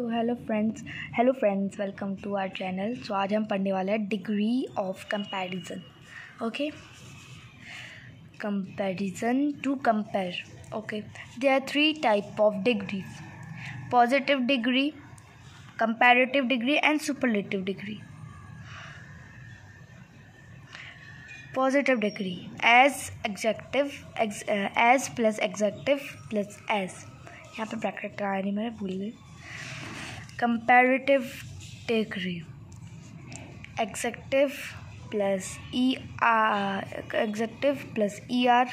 So hello friends hello friends welcome to our channel so आज हम पढ़ने वाले हैं degree of comparison okay comparison to compare okay they are three type of degrees positive degree comparative degree and superlative degree positive degree as adjective as plus adjective plus as यहाँ पे bracket आया नहीं, मैंने भूल गई। Comparative degree. Executive plus er executive plus er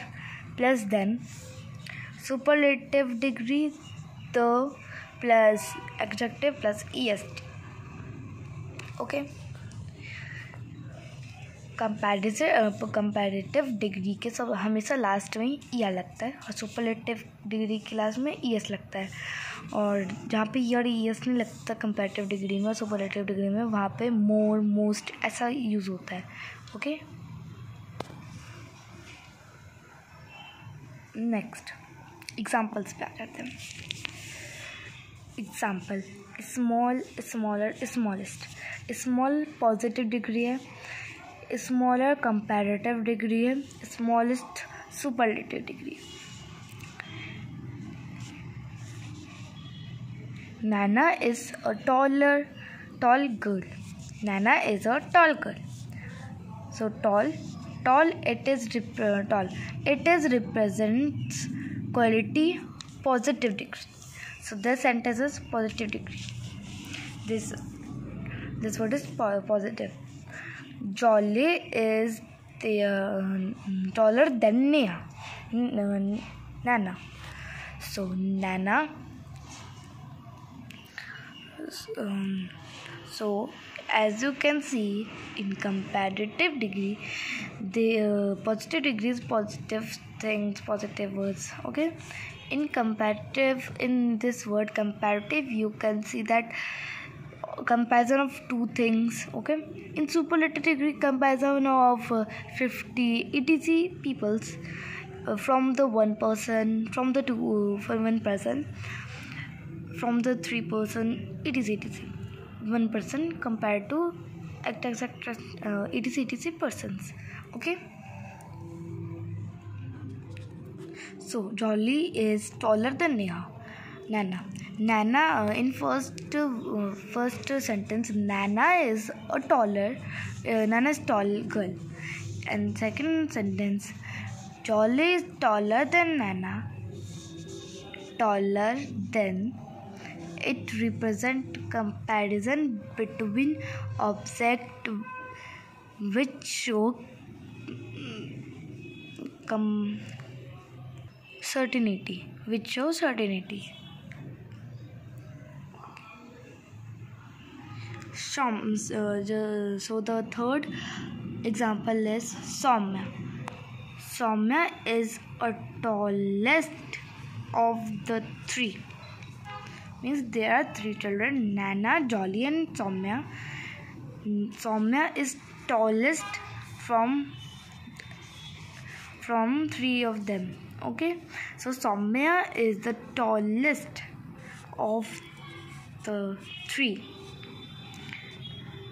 plus then. Superlative degree the plus adjective plus est okay comparison comparative degree के सब हमेशा लास्ट में ई आर लगता है और सुपरलेटिव डिग्री के लास्ट में ई एस लगता है। और जहाँ पे ई और ई एस नहीं लगता कंपैरेटिव डिग्री में और सुपरलेटिव डिग्री में, वहाँ पे मोर मोस्ट ऐसा यूज़ होता है। ओके नेक्स्ट एग्जाम्पल्स पे आ जाते हैं। Example small smaller smallest small positive degree है। smaller comparative degree smallest superlative degree. Nana is a taller tall girl. Nana is a tall girl. So tall tall it is uh, tall. It is represents quality positive degree. So this sentence is positive degree. This this word is positive. Jolly is the uh, taller than Nia, Nana. So Nana. Um, so as you can see in comparative degree the uh, positive degree is positive things positive words okay? In comparative in this word comparative you can see that comparison of two things okay? In superlative degree comparison of uh, 50 etc peoples uh, from the one person from the two uh, from one person from the three person it is etc one person compared to exact uh, is etc persons okay? So jolly is taller than neha. Nana nana uh, in first uh, first sentence nana is a taller uh, nana is tall girl. And second sentence jolly is taller than nana taller than. It represents comparison between object which show com- certainty which show certainty uh, so the third example is Soumya. Soumya is a tallest of the three means there are three children Nana, Jolly, and Soumya. Soumya is tallest from from three of them. Okay, so Soumya is the tallest of the three.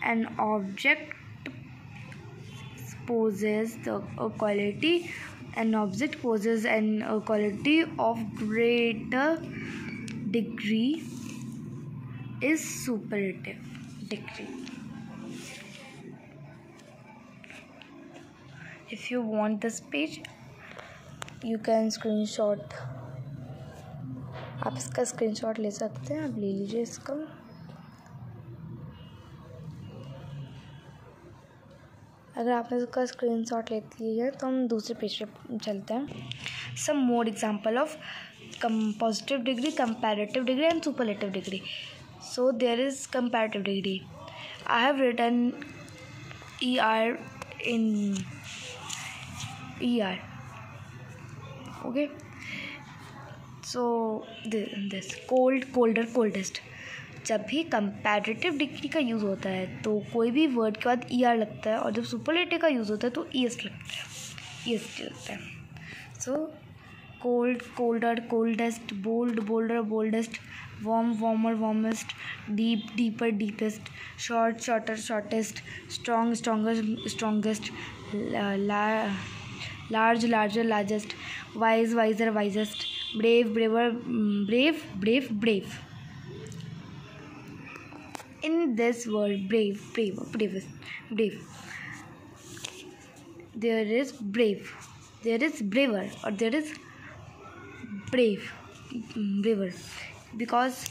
An object poses the quality an object poses an quality of greater degree is superlative degree if you want this page you can screenshot आप इसका screenshot ले सकते हैं आप ले लीजिए इसका अगर आपने उसका स्क्रीन शॉट ले लिया तो हम दूसरे पेज पे चलते हैं। Some more example of come positive degree comparative degree and superlative degree so there is comparative degree I have return E R in E R okay so this cold colder coldest जब भी comparative degree का use होता है तो कोई भी word के बाद ई आर लगता है और जब सुपरलेटिव का यूज़ होता है तो ई एस लगता है। ई एस टी लगता है। So cold colder coldest bold bolder boldest warm warmer warmest deep deeper deepest short shorter shortest strong strongest strongest large larger largest wise wiser wisest brave braver brave brave brave in this world. Brave brave bravest brave. There is brave. There is braver or there is brave braver. Because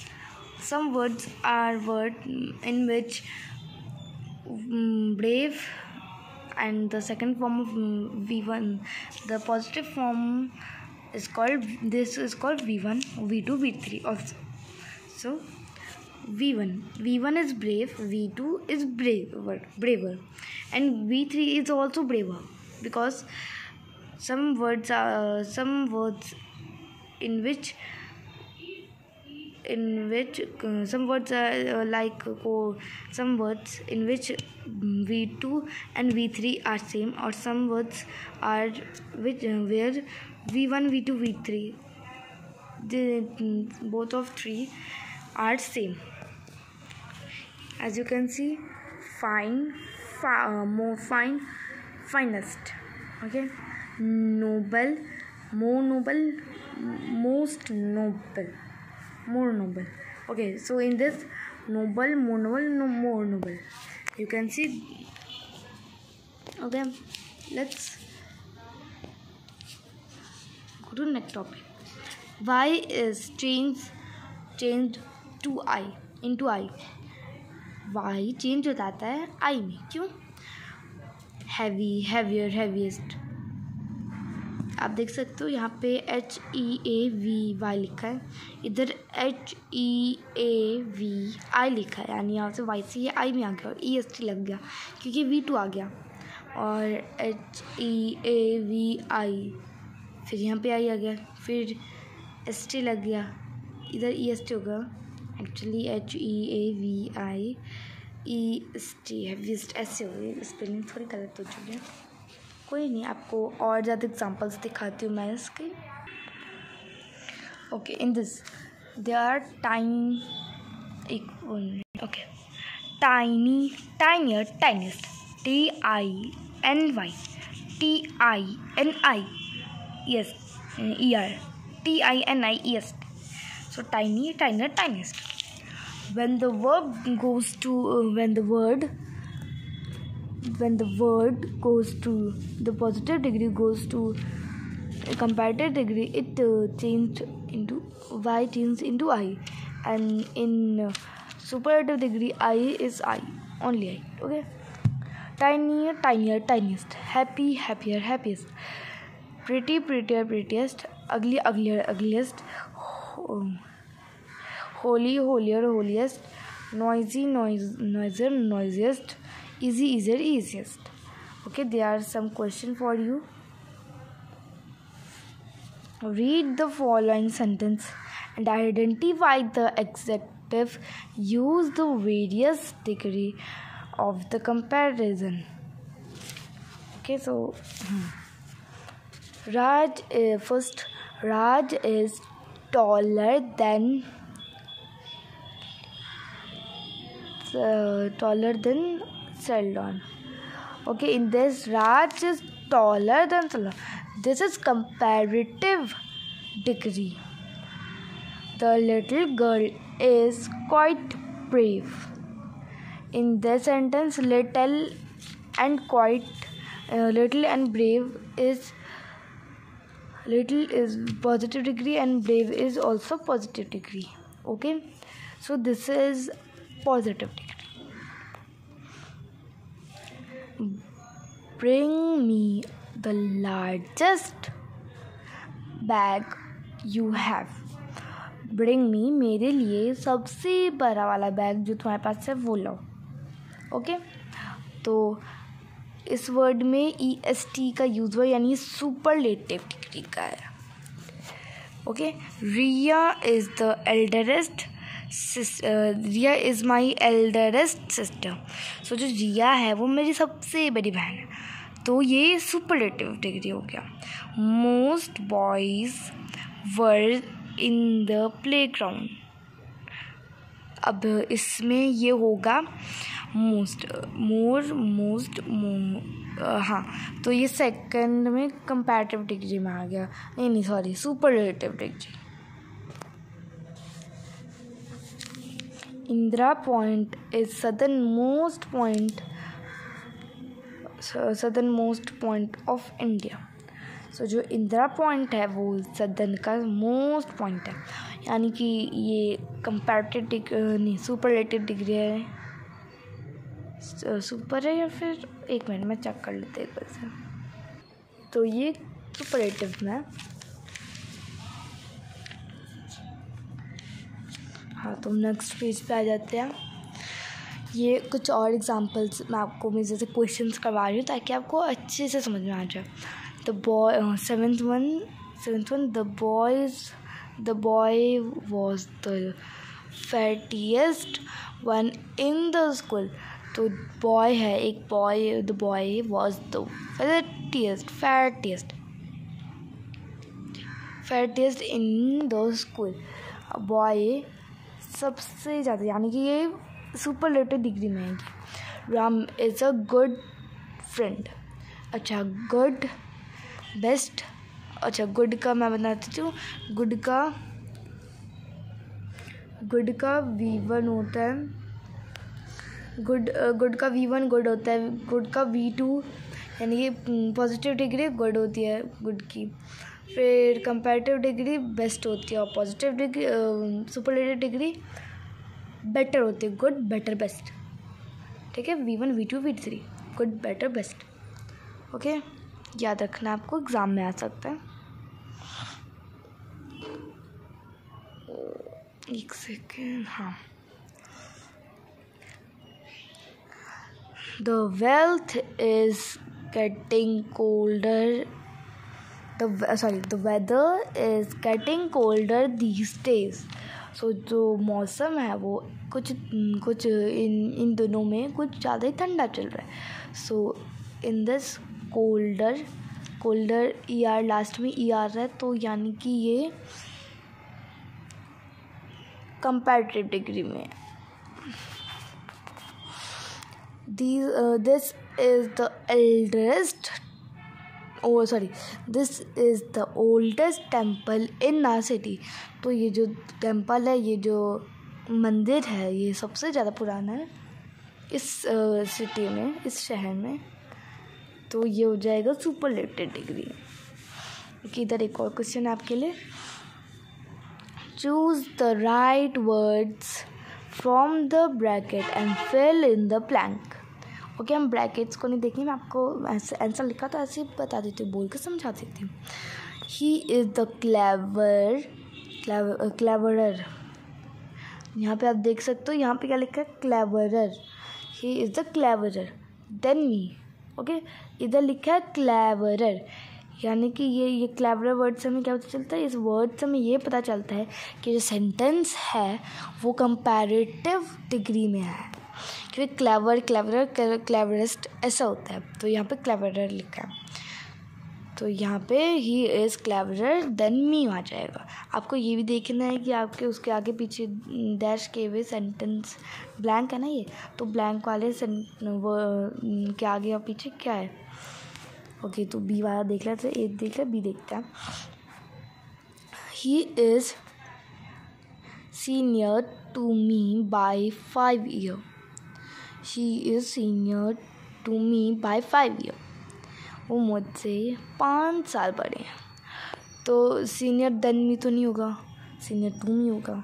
some words are word in which mm, brave and the second form of mm, v1 the positive form is called this is called v1 v2 v3 also. So v1 v1 is brave v2 is braver braver. And v3 is also braver because some words are some words in which in which uh, some words are uh, like uh, some words in which v2 and v3 are same or some words are which uh, where v1 v2 v3 the both of three are same as you can see fine fa- uh, more fine finest okay? Noble more noble most noble more noble. Okay so in this noble more noble no more noble. You can see okay let's go to next topic. Why is change changed to i into i Y change हो जाता है? आई में क्यों? Heavy heavier heaviest आप देख सकते हो, यहाँ पे H E A V Y लिखा है। इधर एच ई ए वी आई लिखा है, यानी यहाँ से वाई से ये आई में आ गया और ई एस टी लग गया, क्योंकि वी टू आ गया। और एच ई ए वी आई फिर यहाँ पे आई आ गया, फिर एस टी लग गया, इधर ई एस टी होगा actually H E A V I E S T है ऐसे हो गई स्पेलिंग थोड़ी गलत हो चुकी है। कोई नहीं, आपको और ज़्यादा एग्जांपल्स दिखाती हूँ मैं इसके। Okay in this they are time एक okay tiny tinier tiniest T I N Y T I N I yes E R T I N I E S so tiny tinier tiniest. When the verb goes to uh, when the word when the word goes to the positive degree goes to a comparative degree it uh, changed into y changes into i. And in uh, superlative degree i is i only i okay? Tinier tinier tiniest. Happy happier happiest. Pretty prettier prettiest. Ugly uglier ugliest holy holier holiest noisy noise noisier noisiest easy easier easiest okay there are some question for you. Read the following sentence and identify the adjective use the various degree of the comparison. Okay so raj uh, first raj is taller than uh, taller than Sheldon. Okay, in this Raj is taller than Sheldon. This is comparative degree. The little girl is quite brave. In this sentence, little and quite uh, little and brave is little is positive degree and brave is also positive degree okay so this is positive degree bring me the largest bag you have bring me मेरे लिए सबसे बड़ा वाला bag जो तुम्हारे पास है वो लो okay तो इस वर्ड में ई एस टी का यूज़ हुआ यानी सुपर सुपरलेटिव का है okay Riya is the elderest Riya is my elderest sister so जो रिया है, वो मेरी सबसे बड़ी बहन है। तो ये सुपरलेटिव डिग्री हो गया। Most boys were in the playground अब इसमें ये होगा मोस्ट, मोर, मोस्ट हाँ तो ये सेकंड में कंपैरेटिव डिग्री में आ गया। नहीं नहीं sorry superlative degree Indira Point is southernmost point southernmost point of India so जो इंदिरा पॉइंट है, वो सदन का मोस्ट पॉइंट है। यानी कि ये कंपैरेटिव सुपरलेटिव डिग्री है। सुपर है या फिर एक मिनट में चेक कर लेते बार से। तो ये सुपरलेटिव में हाँ तो नेक्स्ट पेज पे आ जाते हैं। ये कुछ और एग्जांपल्स मैं आपको मैं जैसे क्वेश्चंस करवा रही हूँ ताकि आपको अच्छे से समझ में आ जाए। The boy seventh one seventh one the boys the boy was the fattiest one in the school तो बॉय है, एक boy the boy was the fattiest fattiest fattiest in the school boy सबसे ज़्यादा, यानी कि ये सुपरलेटिव डिग्री में है Ram is a good friend अच्छा गुड बेस्ट अच्छा गुड का मैं बताती हूँ गुड का गुड का वी वन होता है। गुड गुड का वी वन गुड होता है। गुड का वी टू यानी कि पॉजिटिव डिग्री गुड होती है, गुड की। फिर कंपेरेटिव डिग्री बेस्ट होती है, और positive degree superlative degree better होती है। गुड बेटर बेस्ट ठीक है? V one V two V three good better best okay याद रखना आपको, एग्ज़ाम में आ सकता है। एक सेकेंड हाँ। The wealth is getting colder the sorry the weather is getting colder these days so जो मौसम है वो कुछ कुछ इन इन दिनों में कुछ ज़्यादा ही ठंडा चल रहा है। So in this colder colder E R last में ई आर है तो यानी कि ये कंपैरेटिव डिग्री में this is the eldest oh sorry this is the oldest temple in our city तो ये जो टेंपल है, ये जो मंदिर है, ये सबसे ज़्यादा पुराना है इस सिटी में, इस शहर में। तो ये हो जाएगा सुपर सुपरलेटेड डिग्री कि इधर एक और क्वेश्चन आपके लिए. Choose the right words from the bracket and fill in the blank okay हम ब्रैकेट्स को नहीं देखेंगे मैं आपको ऐसे आंसर लिखा तो ऐसे बता देती हूँ, बोल के समझा देती हूँ. He is the clever cleverer यहाँ पे आप देख सकते हो, यहाँ पे क्या लिखा है? Cleverer he is the cleverer than me okay? इधर लिखा है क्लेवरर यानी कि ये ये क्लेवर वर्ड से हमें क्या पता चलता है? इस वर्ड से हमें ये पता चलता है कि जो सेंटेंस है, वो कंपैरेटिव डिग्री में है। क्योंकि क्लेवर क्लेवरर क्लेवरेस्ट ऐसा होता है। तो यहाँ पे क्लेवरर लिखा है। तो यहाँ पे ही इज़ क्लेवरर देन मी आ जाएगा। आपको ये भी देखना है कि आपके उसके आगे पीछे डैश के हुए सेंटेंस ब्लैंक है ना ये? तो ब्लैंक वाले वो के आगे और पीछे क्या है? ओके तो बी वाला देख लेते ए देख ले बी देखते हैं। He is senior to me by five year she is senior to me by five year वो मुझसे पाँच साल बड़े हैं। तो सीनियर देन मी तो नहीं होगा, सीनियर टू मी होगा।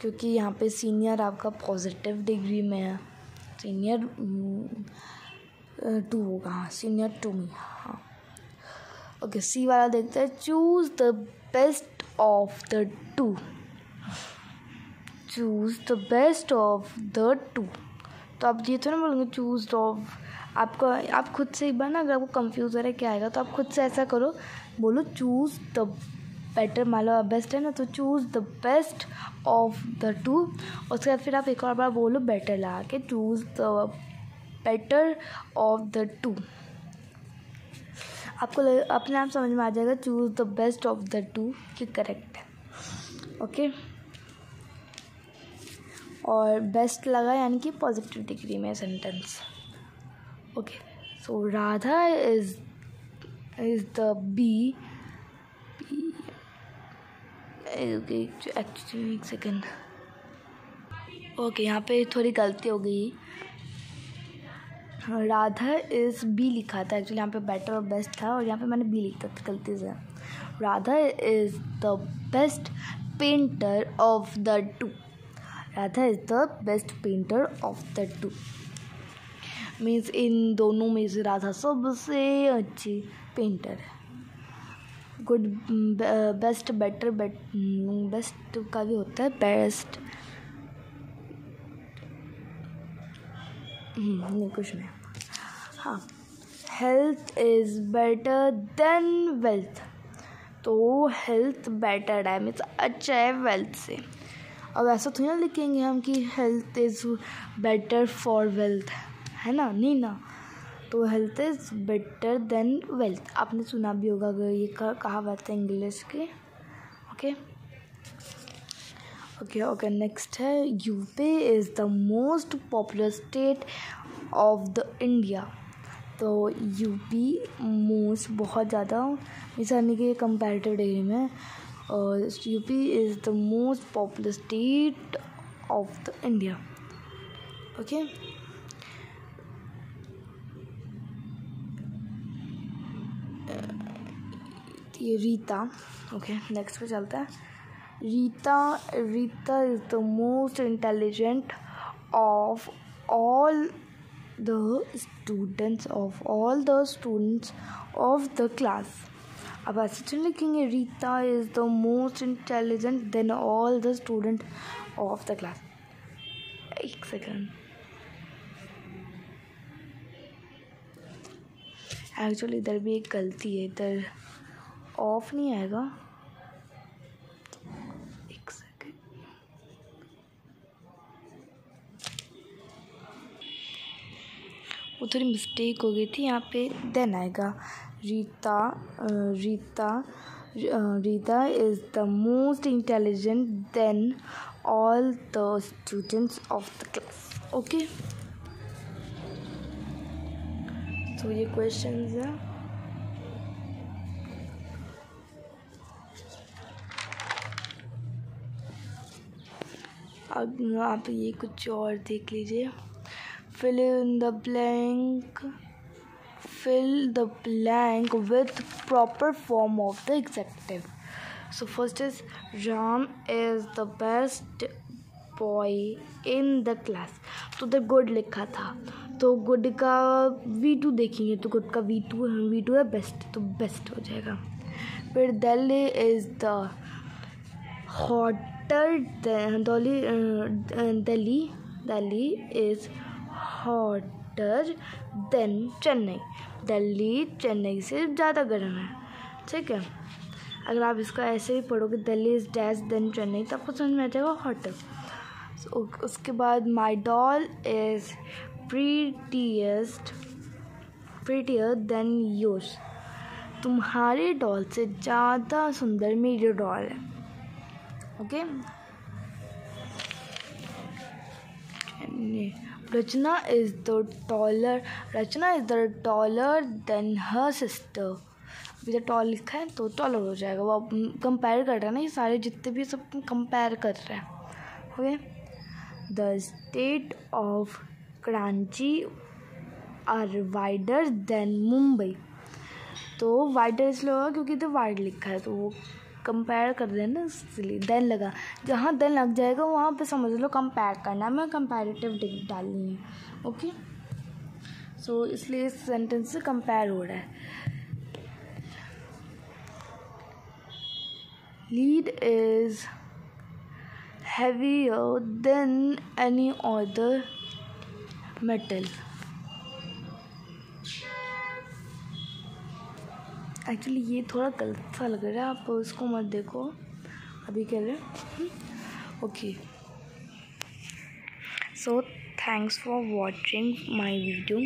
क्योंकि यहाँ पे सीनियर आपका पॉजिटिव डिग्री में है। सीनियर टू होगा हाँ सीनियर टू में हाँ। ओके सी वाला देखते हैं। Choose the best of the two choose the best of the two तो आप ये तो ना बोलेंगे चूज़ ऑफ़ आपको, आप खुद से एक बार ना अगर आपको कंफ्यूज हो रहा है, क्या आएगा तो आप खुद से ऐसा करो, बोलो चूज़ द बेटर मान लो बेस्ट है ना तो choose the best of the two उसके बाद फिर आप एक और बार बोलो बेटर लगा के choose the better of the two आपको अपने आप समझ में आ जाएगा choose the best of the two कि करेक्ट है। ओके और बेस्ट लगा यानी कि पॉजिटिव डिग्री में sentence okay so Radha is is the B actually एक सेकेंड ओके यहाँ पे थोड़ी गलती हो गई। राधा इज़ बी लिखा था एक्चुअली यहाँ पे बेटर और बेस्ट था, और यहाँ पे मैंने बी लिखा था, गलती से। Radha is the best painter of the two Radha is the best painter of the two means in दोनों में से राधा सबसे अच्छी पेंटर है। Good best better bet best का भी होता है बेस्ट हम्म, नहीं कुछ नहीं। हाँ health is better than wealth तो हेल्थ बेटर है मीन्स अच्छा है वेल्थ से। अब ऐसा थोड़ी ना लिखेंगे हम कि health is better for wealth है ना? नहीं ना? तो health is better than wealth आपने सुना भी होगा अगर ये कहावत है इंग्लिश की। ओके ओके ओके नेक्स्ट है UP is the most popular state of the India तो यूपी मोस्ट बहुत ज़्यादा मिसानी के कंपेरेटिव डिग्री में UP is the most popular state of the India okay ये रीता। ओके नेक्स्ट पे चलता है। Rita Rita is the most intelligent of all the students of all the students of the class अब ऐसे लिखेंगे, Rita is the most intelligent than all the student of the class एक second actually इधर भी एक गलती है, इधर ऑफ़ नहीं आएगा। वो थोड़ी मिस्टेक हो गई थी, यहाँ पे देन आएगा। Rita Rita Rita is the most intelligent than all the students of the class okay तो ये क्वेश्चन है। अब आप ये कुछ और देख लीजिए। Fill in the blank fill the blank with proper form of the adjective so first is Ram is the best boy in the class तो द गुड लिखा था। तो गुड का वी टू देखेंगे तो गुड का वी टू है V two है बेस्ट तो बेस्ट हो जाएगा। फिर Delhi is the hot hotter Delhi Delhi is hotter than Chennai Delhi Chennai से ज़्यादा गर्म है। ठीक है? अगर आप इसको ऐसे ही पढ़ोगे Delhi is dash than Chennai तो आपको समझ में आ जाएगा हॉटर उसके बाद my doll is prettiest prettier than yours तुम्हारे डॉल से ज़्यादा सुंदर मेरी डॉल है। Okay? Rachna is the taller Rachna is the taller than her sister अभी तो टॉल लिखा है तो टॉलर हो जाएगा। वो कंपेयर कर रहा है ना, ये सारे जितने भी सब कंपेयर कर रहे हैं। Okay the state of Karachi are wider than Mumbai तो वाइडर इसलिए होगा क्योंकि तो वाइड लिखा है तो वो कंपेयर कर रहे हैं ना इसलिए देन लगा। जहाँ देन लग जाएगा वहाँ पे समझ लो कंपेयर करना मैं कंपेरेटिव डालनी है ओके सो so, इसलिए इस सेंटेंस से कंपेयर हो रहा है। Lead is heavier than any other metal. Actually ये थोड़ा गलत सा लग रहा है, आप उसको मत देखो। अभी कह रहे okay so thanks for watching my video